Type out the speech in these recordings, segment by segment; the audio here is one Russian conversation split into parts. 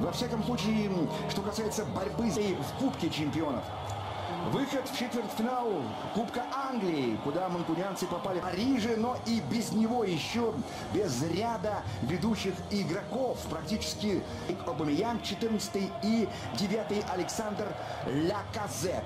Во всяком случае, что касается борьбы в Кубке чемпионов. Выход в четвертьфинал Кубка Англии, куда манкунянцы попали в Париже, но и без него еще, без ряда ведущих игроков. Практически Обамиян 14 и 9 Александр Ляказет.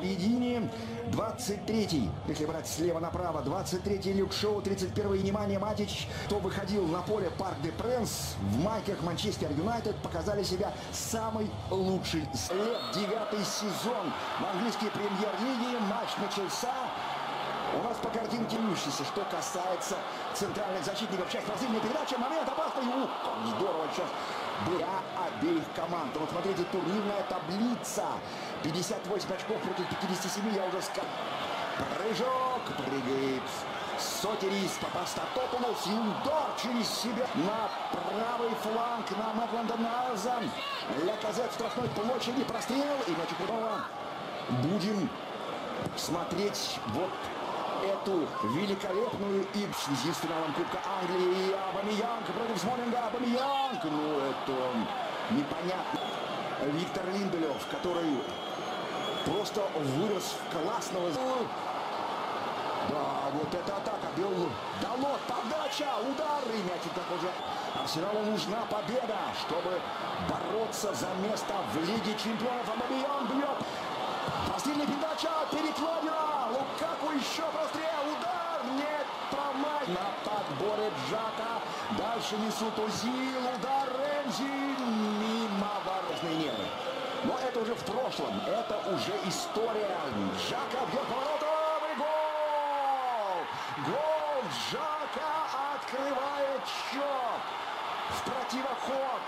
В едине 23-й, если брать слева направо, 23-й Люк Шоу, 31-й Внимание Матич, кто выходил на поле Парк де Пренс в майках Манчестер Юнайтед, показали себя самый лучший лет. Девятый сезон в английской премьер-лиге, матч начался. У нас по картинке ищется, что касается центральных защитников. Сейчас раздельная передача, момент опасный. Ух, как здорово сейчас была обеих команд. Вот смотрите, турнирная таблица. 58 очков против 57, я уже сказал. Прыжок, прыгает Сотерис, Папастатопулос и удар через себя на правый фланг на Мэтланда Наза. Ляказет в штрафной площади, прострел и мяч Кудова. Будем смотреть вот эту великолепную и в связи с финалом Кубка Англии. Абамиянг против Смолинга. Абамиянг. Ну, это непонятно. Виктор Линделев, который просто вырос в классного... Да, вот эта атака. Бил Далот, подача, удар. И мяч такой же. Арсеналу нужна победа, чтобы бороться за место в Лиге Чемпионов. Абамиянг бьет. Прострельная передача, перекладина. Лукаку еще прострел, удар. Нет, промах. На подборе Джака. Дальше несут Узил, удар Рэмзи. Мимо воротные нервы. Но это уже в прошлом, это уже история. Джака бьет поворотом и гол! Гол Джака открывает счет в противоход.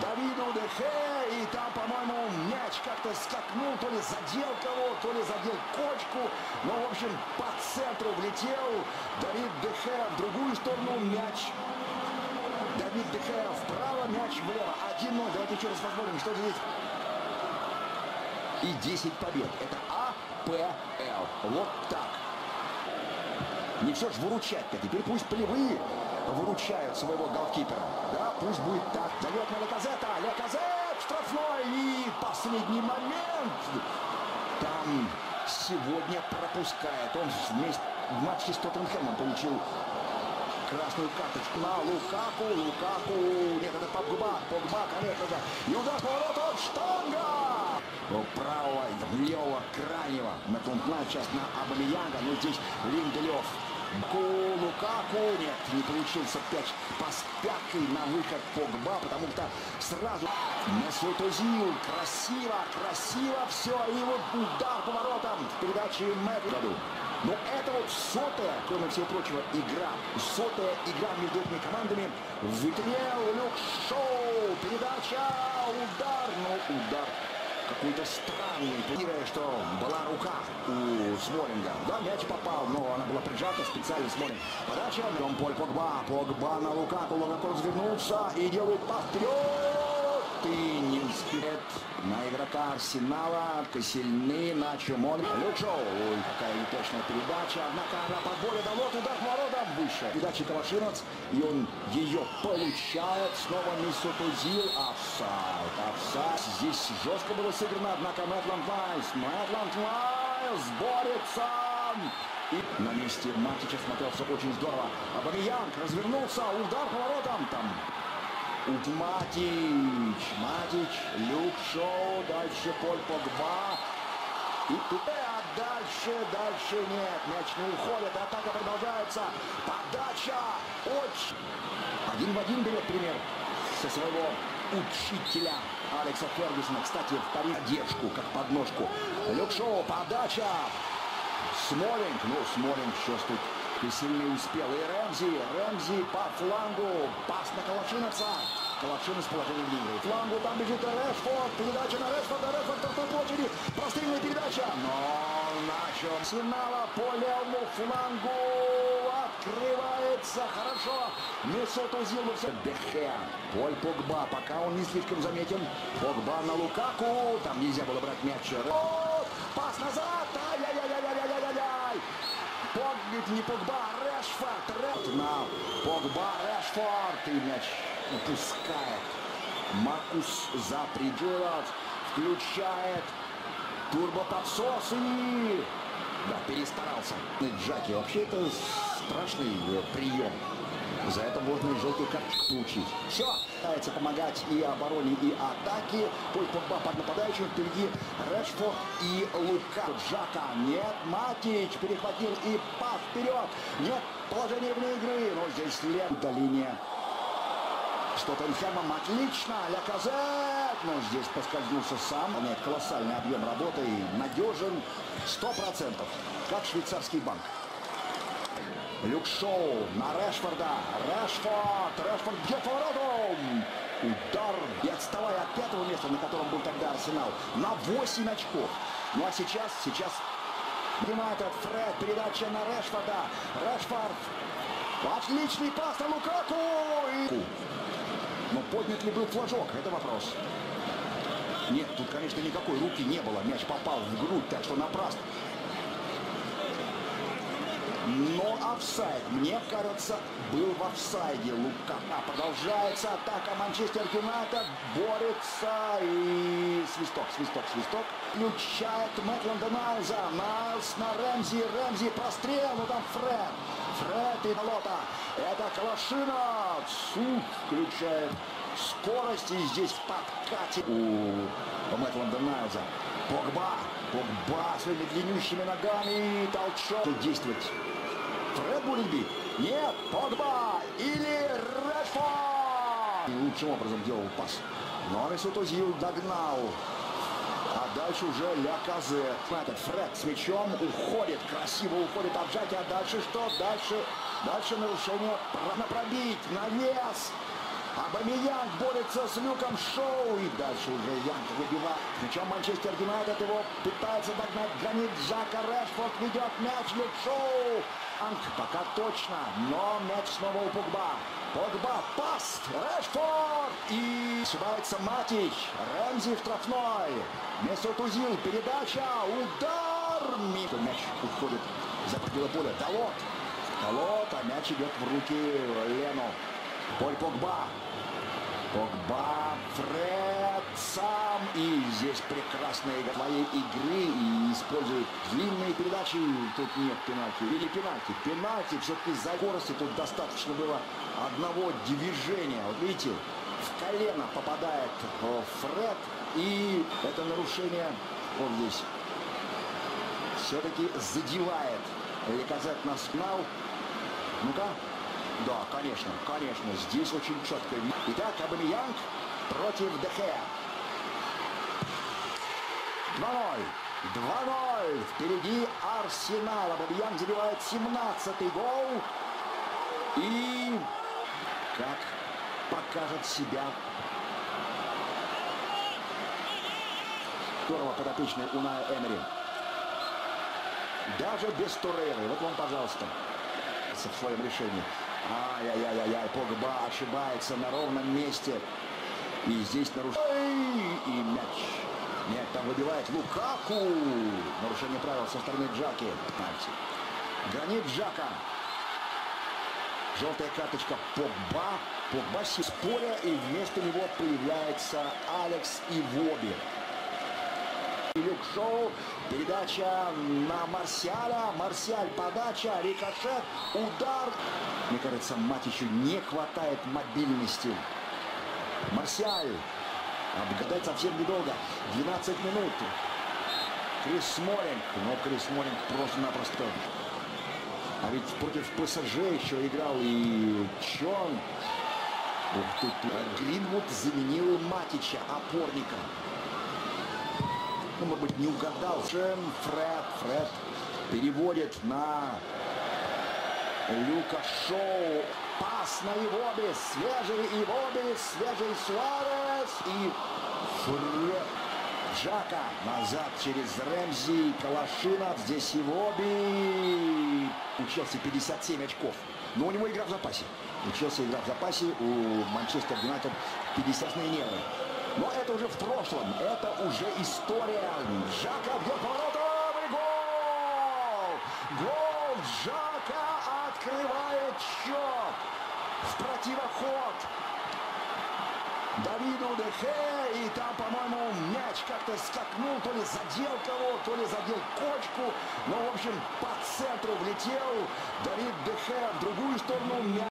Давиду Дехе, и там, по-моему, мяч как-то скакнул, то ли задел кого, то ли задел кочку, но, в общем, по центру влетел Давид Дехе в другую сторону мяч Давид Дехея вправо, мяч влево. 1-0. Давайте еще раз посмотрим, что здесь. И 10 побед. Это АПЛ. Вот так. Не все же выручать-то. Теперь пусть полевые выручают своего голкипера. Да, пусть будет так. Дает на Леказета. Леказет штрафной. И последний момент. Там сегодня пропускает. Он вместе в матче с Тоттенхэмом получил красную карточку на Лукаку. Лукаку. Нет, это Погба. Погба, конечно же. И удар поворотом. Штанга! Правого, левого, крайнего. На Тунтна сейчас на Абамиянга. Но здесь Линделев. Лукаку. Нет, не получился пять пас пяткой на выход Погба, потому что сразу Месут Озил. Красиво, красиво все. И вот удар поворотом в передаче Мэтту. Но это вот сотая, кроме всего прочего, игра. Сотая игра между этими командами. Вытрел Люк Шоу. Передача. Удар. Но удар какой-то странный. Планируя, что была рука у Смолинга. Да, мяч попал, но она была прижата специально Смолинг. Подача. Поль Погба. Погба на Лукаку. Лукаку развернулся и делает пас вперед. И не успеет на игрока Арсенала. Косильны на Чумон. Лючоу. Ой, какая неточная передача. Однако на подборе дало удар воротам выше. Передача Калашинец. И он ее получает. Снова Месут Озил. Офсайд. Офсайд. Здесь жестко было сыграно. Однако Мейтленд-Найлс. Мейтленд-Найлс борется. И на месте Матича смотрелся очень здорово. Обамеянг развернулся. Удар по воротам. Там Матич, Матич, Люк Шоу, дальше Поль Погба. И туда, а дальше, дальше нет, мяч не уходит, атака продолжается. Подача, очень. Один в один берет пример со своего учителя Алекса Фергюсона. Кстати, в Париж одежку, как подножку. Люк Шоу, подача. Смолинг, ну, Смолинг сейчас тут и сильно успел. И Рэмзи, Рэмзи по флангу. Пас на Калашиновца. Калашинов с положением линии. Флангу там бежит Решфорд. Передача на Решфорда. Решфорд второй площади. Прострельная передача. Но начал Синала по левому флангу. Открывается хорошо. Месот Узил. Дехе. Поль Погба. Пока он не слишком заметен. Погба на Лукаку. Там нельзя было брать мяч. Пас назад. Ай-яй-яй-яй-яй-яй-яй. Это не Погба, а Решфорд. Реш... На Погба, Решфорд. И мяч упускает. Маркус Заприджилов включает турбоподсос и... Да, перестарался. Джаки, вообще это страшный э, прием. За это можно и желтую карточку получить. Все, пытается помогать и обороне, и атаке. Пой Погба под нападающим. Впереди Решфорд и Лука. Джака. Нет, Матич перехватил и пас вперед. Нет, положение вне игры. Но здесь лев. Удаление с Тоттенхэмом отлично. Ля Казет. Но здесь поскользнулся сам. Нет, колоссальный объем работы. И надежен 100%. Как швейцарский банк. Люк Шоу на Решфорда. Решфорд. Решфорд бьет поворотом. Удар. И отставая от пятого места, на котором был тогда Арсенал, на 8 очков. Ну а сейчас, сейчас Принимает от Фред. Передача на Решфорда. Решфорд. Отличный пас на Лукаку. И... Но поднят ли был флажок? Это вопрос. Нет, тут, конечно, никакой руки не было. Мяч попал в грудь, так что напрасно. Но офсайд, мне кажется, был в офсайде Лука. А продолжается атака Манчестер Юнайтед. Борется и свисток, свисток, свисток. Включает Мэтленда Найлза. Найлз на Рэмзи. Рэмзи прострел. Ну там Фред. Фред и Лота. Это Калашина. Суд включает скорость. И здесь в подкате у Мэтленда Найлза. Погба. Погба своими длиннющими ногами. Толчок. Действовать. Бить? Нет, Погба или Редфорд. Лучшим образом делал пас. Но Месут Озил догнал. А дальше уже Ля Казе. Этот Фред с мячом уходит, красиво уходит от. А дальше что? Дальше, дальше нарушение на пробить, на вес. Абамиян борется с Люком Шоу. И дальше уже Янг выбивает. Причем Манчестер Юнайтед его пытается догнать. Гранит Жака Решфорд ведет мяч Люк Шоу. Анг пока точно, но мяч снова у Погба. Погба, пас, Решфорд и ошибается Матич. Рэмзи штрафной. Месут Узил, передача, удар. Мяч уходит за пределы поля. Далот. Далот, а мяч идет в руки Лену. Поль Погба. Погба, Фред сам. И здесь прекрасная игра твоей игры. И использует длинные передачи. Тут нет пенальти. Или пенальти. Пенальти все-таки за скорости. Тут достаточно было одного движения. Вот видите, в колено попадает Фред. И это нарушение вот здесь все-таки задевает Леказет на спинал. Ну-ка, да, конечно, конечно. Здесь очень четко. Итак, Абамиянг против Дехея. 2-0. 2-0. Впереди Арсенал. Абамиянг забивает 17-й гол. И как покажет себя здорово подопечный Уная Эмери. Даже без Турейры. Вот вам, пожалуйста, в своем решении. Ай-яй-яй-яй, Погба ошибается на ровном месте. И здесь нарушение. И мяч. Нет, там выбивает Лукаку. Нарушение правил со стороны Джаки. Гранит Джака. Желтая карточка Погба. Погба с поля. И вместо него появляется Алекс Ивоби. Шоу. Передача на Марсиаля. Марсиаль подача. Рикошет. Удар. Мне кажется, Матичу не хватает мобильности. Марсиаль. Обгадать совсем недолго. 12 минут. Крис Смолинг. Но Крис Смолинг просто-напросто. А ведь против ПСЖ еще играл и Чон. Ух ты, Гринвуд заменил Матича, опорника ну, может быть, не угадал. Шем Фред, Фред переводит на Люка Шоу. Пас на Ивоби, свежий Ивоби, свежий Суарес и Фред. Джака назад через Рэмзи, Калашинов, здесь Ивоби. У Челси 57 очков. Но у него игра в запасе. У Челси игра в запасе, у Манчестер Юнайтед 50 нервы. Но это уже в прошлом, это уже история. Жака бьет поворотом и гол! Гол Жака! открывает счет в противоход. Давиду Дехе, и там, по-моему, мяч как-то скакнул, то ли задел кого, то ли задел кочку, но, в общем, по центру влетел Давид Дехе в другую сторону мяч.